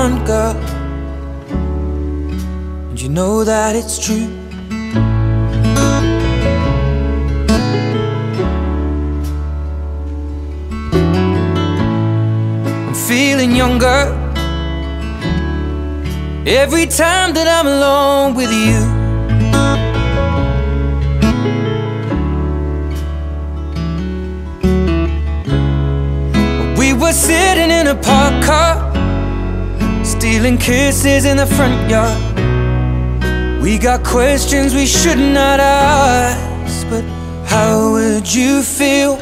Girl. And you know that it's true. I'm feeling younger every time that I'm alone with you. We were sitting in a parked car, stealing kisses in the front yard. We got questions we should not ask, but how would you feel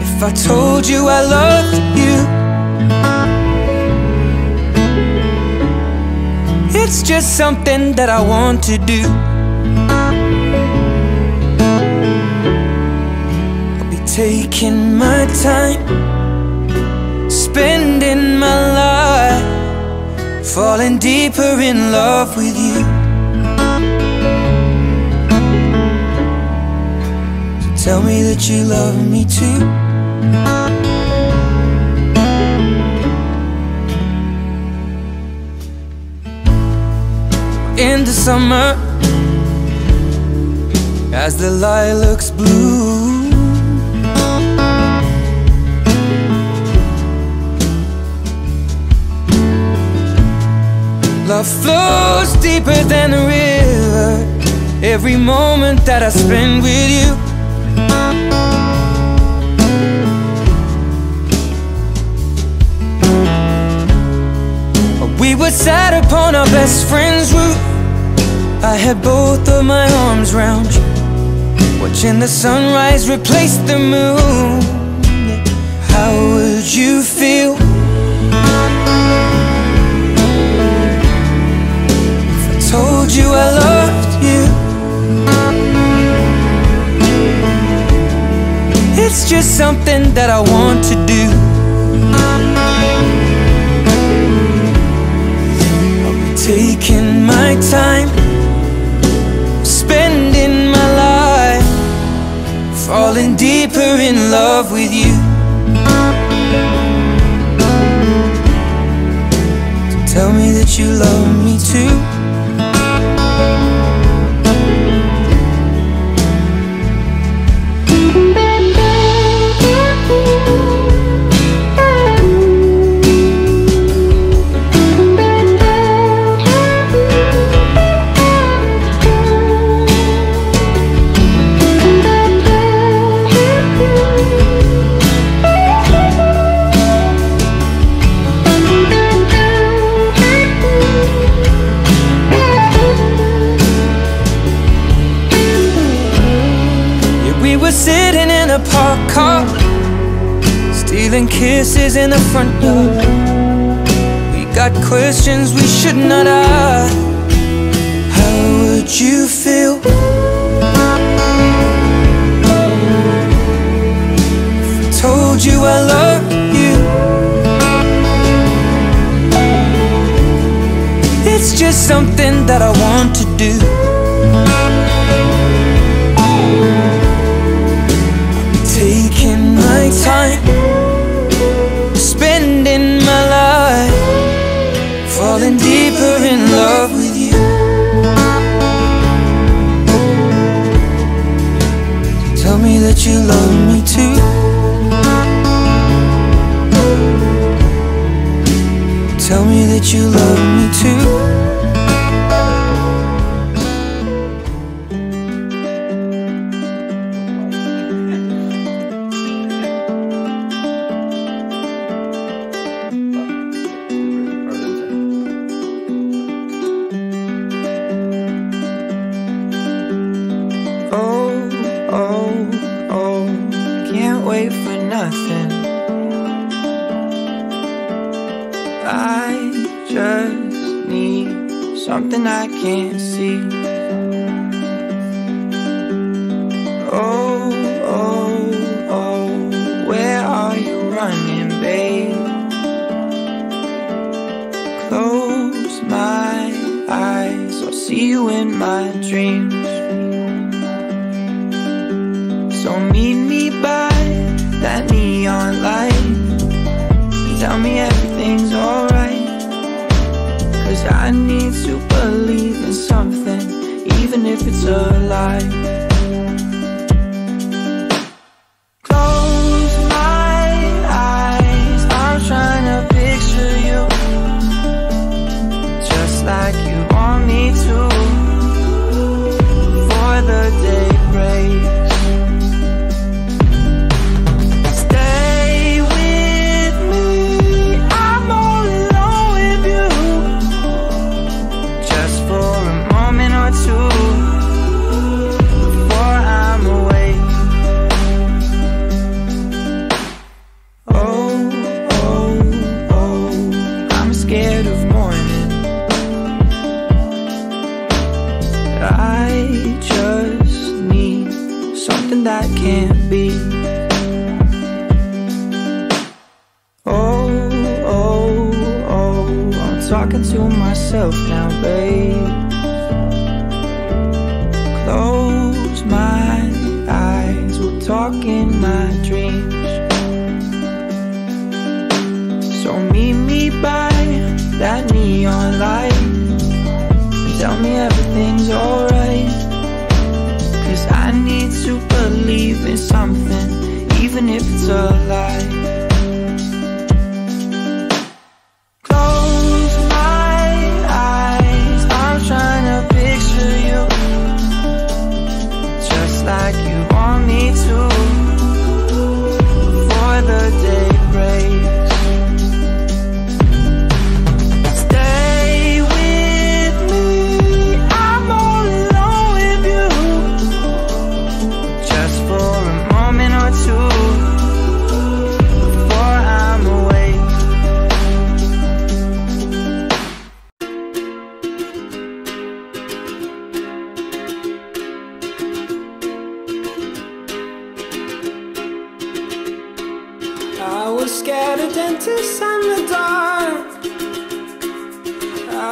if I told you I loved you? It's just something that I want to do. I'll be taking my time, spending my life, falling deeper in love with you. So tell me that you love me too. in the summer as the lilacs bloom. Love flows deeper than the river. Every moment that I spend with you. We were sat upon our best friend's roof. I had both of my arms round you, watching the sunrise replace the moon. How would you feel It's just something that I want to do. taking my time, spending my life, falling deeper in love with you. Tell me that you love me kisses in the front yard. We got questions we should not ask. How would you feel if I told you I love you? It's just something that I want to do. Tell me that you love me too. Something I can't see. Oh, oh, oh, where are you running, babe? Close my eyes, I'll see you in my dreams. I need to believe in something Even if it's a lie. talking to myself now, babe. Close my eyes, we'll talk in my dreams. So meet me by that neon light. And tell me everything's alright. Cause I need to believe in something. like you want me to Before the day breaks.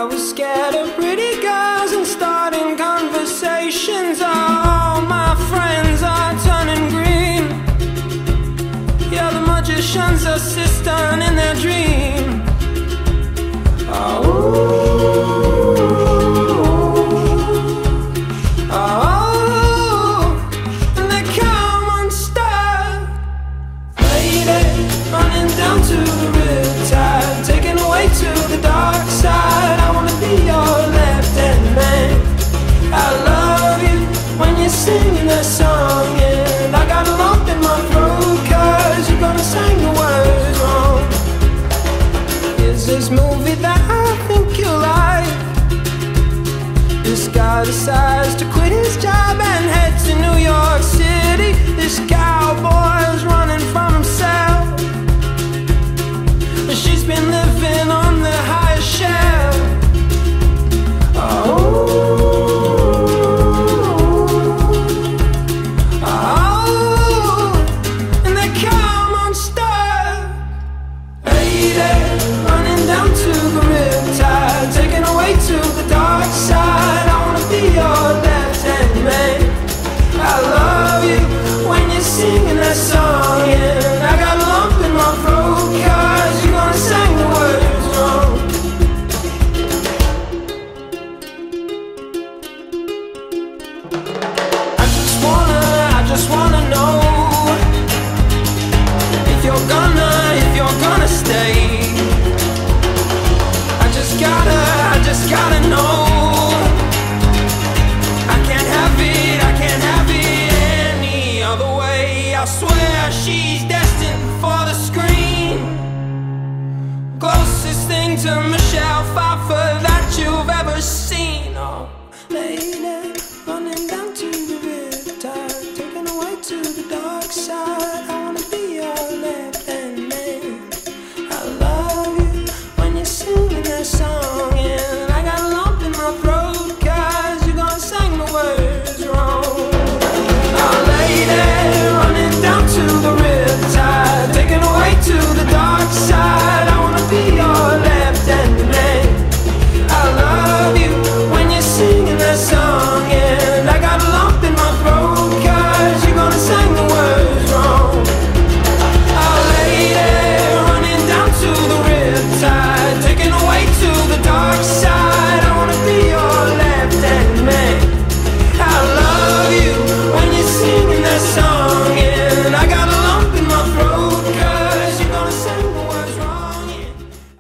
was scared of pretty girls and starting conversations. All my friends are turning green. You're the magician's assistant in their dreams. I just gotta, I just gotta know. I can't have it, I can't have it any other way. I swear she's destined for the screen. Closest thing to Michelle Pfeiffer that you've ever seen. Oh, baby.